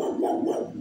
whoa, whoa, whoa.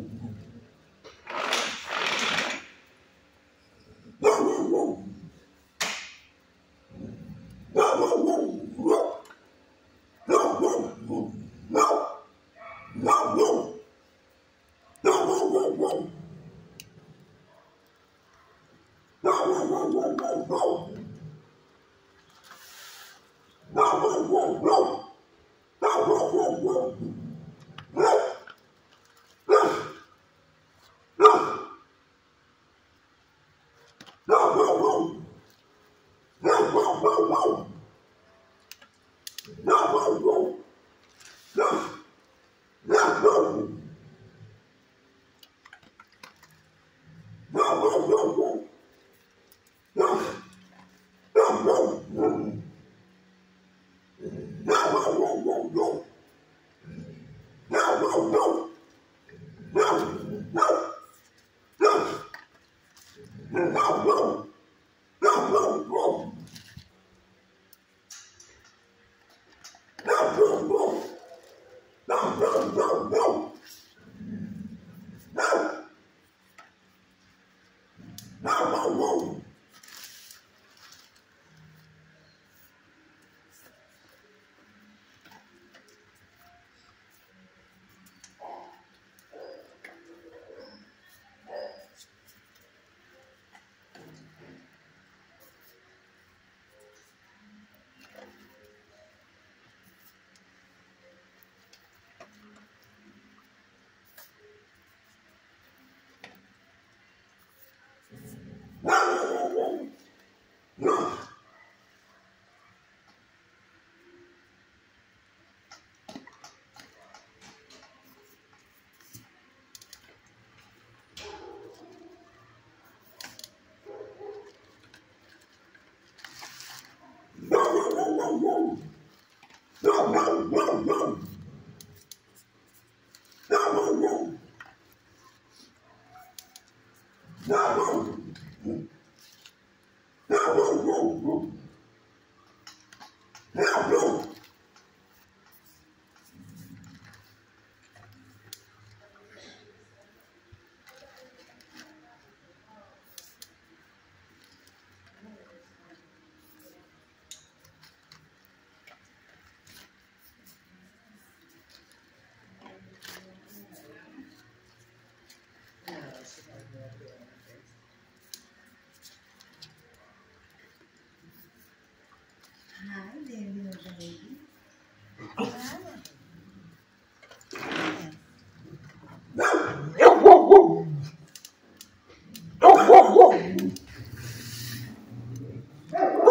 Hey,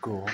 cool.